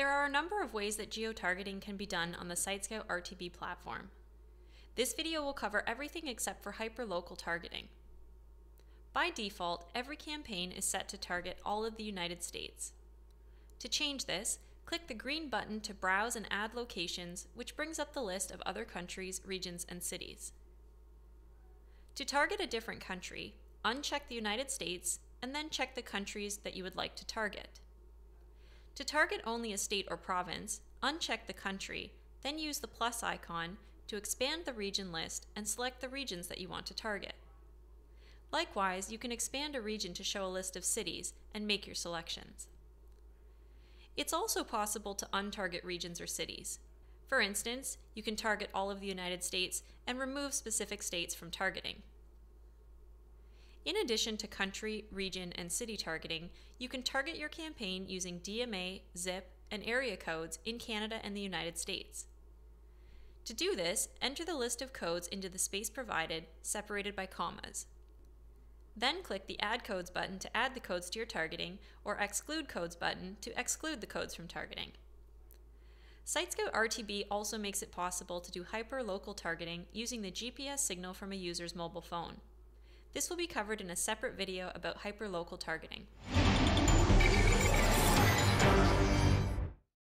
There are a number of ways that geo-targeting can be done on the SiteScout RTB platform. This video will cover everything except for hyperlocal targeting. By default, every campaign is set to target all of the United States. To change this, click the green button to browse and add locations, which brings up the list of other countries, regions, and cities. To target a different country, uncheck the United States and then check the countries that you would like to target. To target only a state or province, uncheck the country, then use the plus icon to expand the region list and select the regions that you want to target. Likewise, you can expand a region to show a list of cities and make your selections. It's also possible to untarget regions or cities. For instance, you can target all of the United States and remove specific states from targeting. In addition to country, region, and city targeting, you can target your campaign using DMA, ZIP, and area codes in Canada and the United States. To do this, enter the list of codes into the space provided, separated by commas. Then click the Add Codes button to add the codes to your targeting, or Exclude Codes button to exclude the codes from targeting. SiteScout RTB also makes it possible to do hyper-local targeting using the GPS signal from a user's mobile phone. This will be covered in a separate video about hyperlocal targeting.